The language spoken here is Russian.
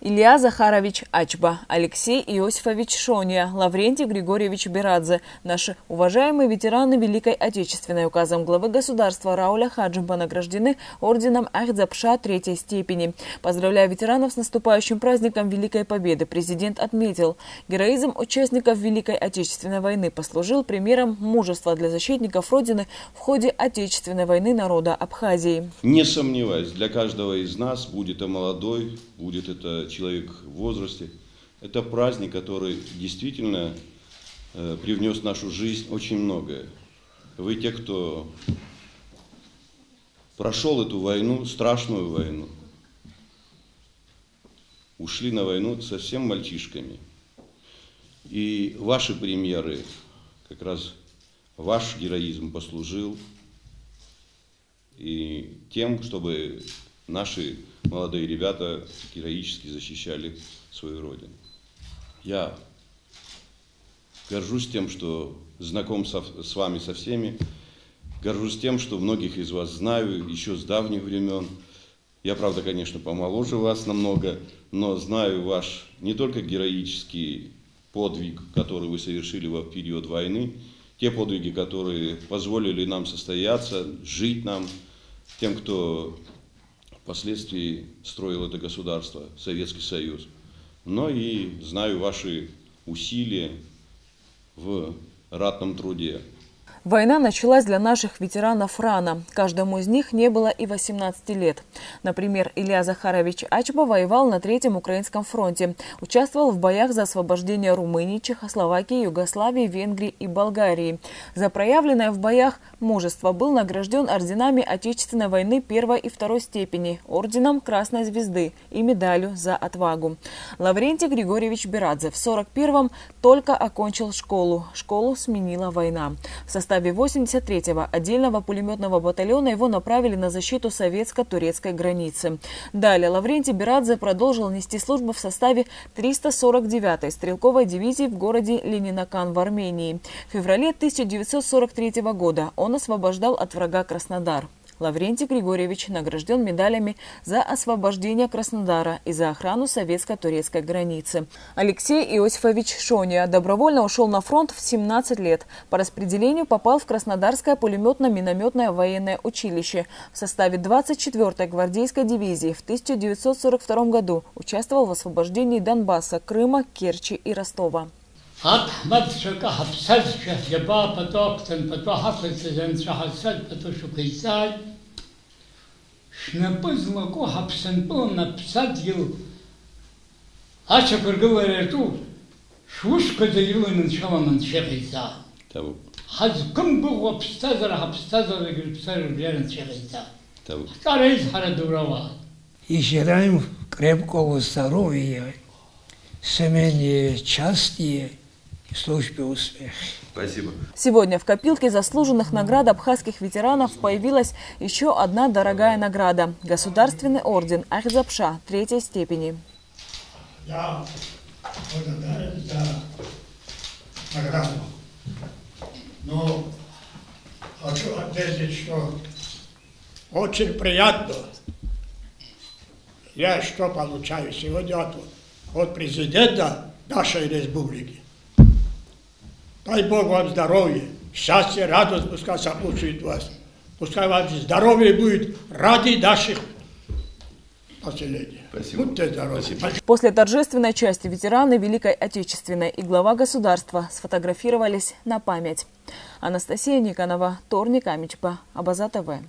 Илья Захарович Ачба, Алексей Иосифович Шония, Лаврентий Григорьевич Берадзе. Наши уважаемые ветераны Великой Отечественной указом главы государства Рауля Хаджимба награждены орденом Ахдзапша третьей степени. Поздравляя ветеранов с наступающим праздником Великой Победы, президент отметил, героизм участников Великой Отечественной войны послужил примером мужества для защитников Родины в ходе Отечественной войны народа Абхазии. Не сомневаюсь, для каждого из нас, будет это молодой, будет это человек в возрасте. Это праздник, который действительно э, привнес в нашу жизнь очень многое. Вы те, кто прошел эту войну, страшную войну, ушли на войну совсем мальчишками. И ваши примеры, как раз ваш героизм послужил и тем, чтобы наши молодые ребята героически защищали свою родину. Я горжусь тем, что знаком со, с вами со всеми, горжусь тем, что многих из вас знаю еще с давних времен. Я, правда, конечно, помоложе вас намного, но знаю ваш не только героический подвиг, который вы совершили во период войны, те подвиги, которые позволили нам состояться, жить нам, тем, кто впоследствии строил это государство, Советский Союз. Но и знаю ваши усилия в ратном труде. Война началась для наших ветеранов рано. Каждому из них не было и 18 лет. Например, Илья Захарович Ачба воевал на Третьем Украинском фронте. Участвовал в боях за освобождение Румынии, Чехословакии, Югославии, Венгрии и Болгарии. За проявленное в боях мужество был награжден орденами Отечественной войны первой и второй степени, орденом Красной Звезды и медалью за отвагу. Лаврентий Григорьевич Берадзе в 41-м только окончил школу. Школу сменила война. В составе составе 83-го отдельного пулеметного батальона его направили на защиту советско-турецкой границы. Далее Лаврентий Берадзе продолжил нести службу в составе 349-й стрелковой дивизии в городе Ленинакан в Армении. В феврале 1943 года он освобождал от врага Краснодар. Лаврентий Григорьевич награжден медалями за освобождение Краснодара и за охрану советско-турецкой границы. Алексей Иосифович Шония добровольно ушел на фронт в 17 лет. По распределению попал в Краснодарское пулеметно-минометное военное училище. В составе 24-й гвардейской дивизии в 1942 году участвовал в освобождении Донбасса, Крыма, Керчи и Ростова. أحمد شكا حبسد شه جبا بتوقتن بتو حفظ زن شحسد بتو شكيساي شنبز لكو حبسن بل نبسد يل أشا كرقل ريتو شوش كده يلن شما من شخيسا حز كم بغو بستازر حبستازر يقول بسر بيرن شخيسا Старый Харадурова. И желаем крепкого здоровья, семейные части, службе успех. Спасибо. Сегодня в копилке заслуженных наград абхазских ветеранов появилась еще одна дорогая награда – Государственный орден Ахзапша третьей степени. Я благодарен за награду. Но хочу отметить, что очень приятно. Я что получаю сегодня от, от президента нашей республики. Дай Бог вам здоровья, счастья, радость пускай сопутствует вас. Пускай вам здоровье будет ради наших населения. Спасибо. Будьте здоровы. Спасибо. После торжественной части ветераны Великой Отечественной и глава государства сфотографировались на память. Анастасия Никонова, Торник Амичба, Абаза ТВ.